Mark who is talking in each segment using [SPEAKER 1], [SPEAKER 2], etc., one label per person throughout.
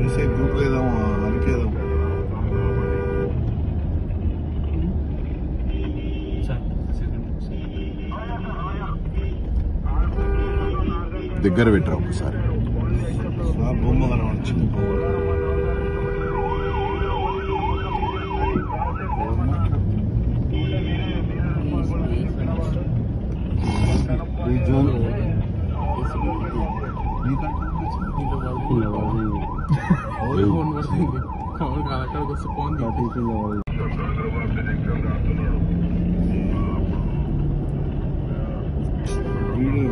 [SPEAKER 1] Inside குரூப்ல ஏதாவது அறிக்கை ஏதாவது
[SPEAKER 2] దగ్గర పెట్టరా ఒకసారి బొమ్మ కనవచ్చు
[SPEAKER 1] కాదు అక్కడికి వస్తే ఫోన్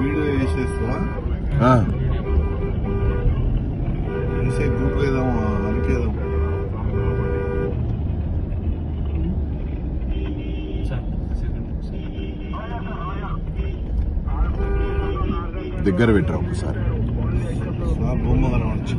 [SPEAKER 1] వీడియో
[SPEAKER 2] దగ్గర పెట్టరా ఒకసారి బొమ్మ కనబడి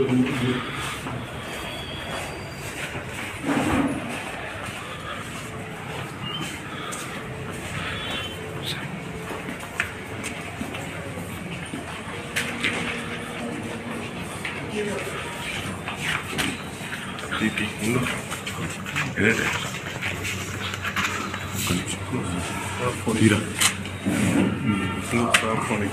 [SPEAKER 3] no
[SPEAKER 1] Lütfen, Frau König.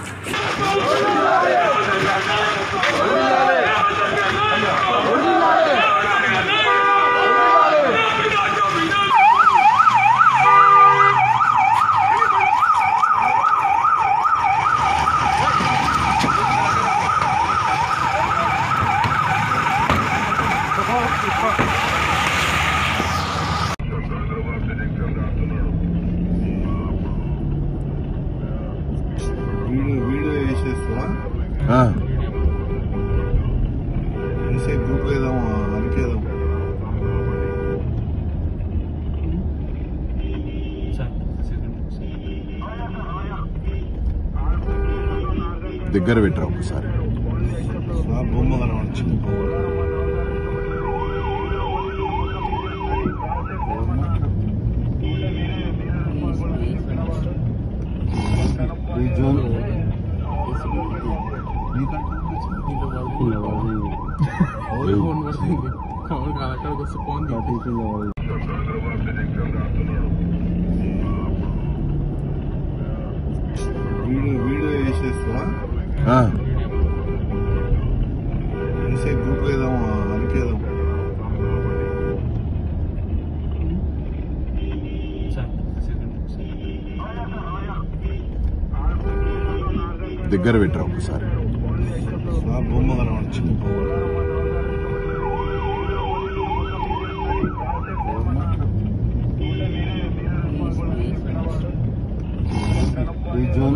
[SPEAKER 2] दिगर बैठा सारे
[SPEAKER 4] वीडियो
[SPEAKER 1] గ్రూప్
[SPEAKER 2] దగ్గర పెట్టరా ఒకసారి
[SPEAKER 4] zone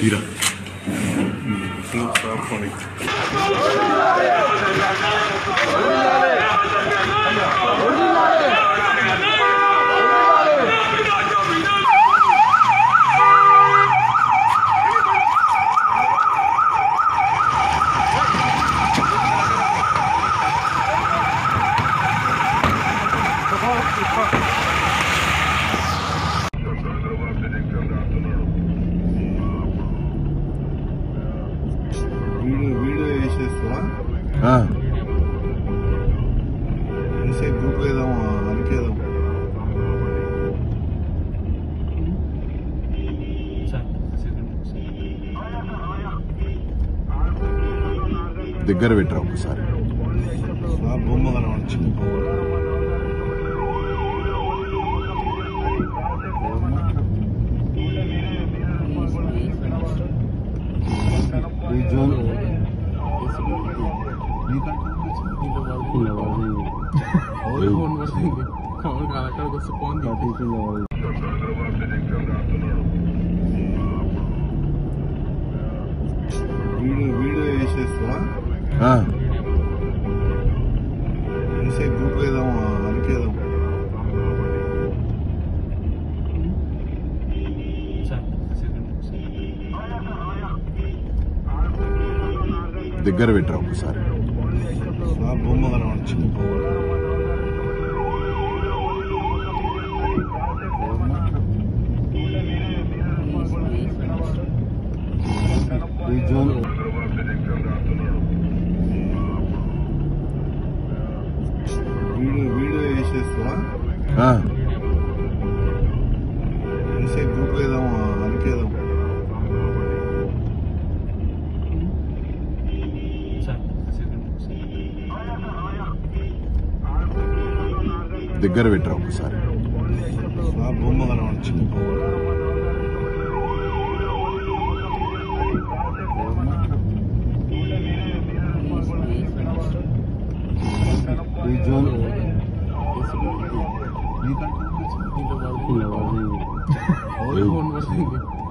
[SPEAKER 1] vida No, está bonito.
[SPEAKER 2] దగ్గర పెట్టరా ఒకసారి బొమ్మ కనబడుతుంది
[SPEAKER 4] ఈ జోన్ కౌన్ కాలకాలకు వస్తే
[SPEAKER 1] ఫోన్ వీడియో వీడియో వేసేస్తా இன்சைட் குரூப்ல தான் அனுப்பியதான்
[SPEAKER 2] దగ్గర పెట్టరా ఒకసారి బొమ్మ కనబడి చిన్న दिगर बेटर हो सारे बहुत मगर होना चाहिए और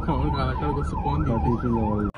[SPEAKER 4] कौन करता है उसको कौन
[SPEAKER 5] करता है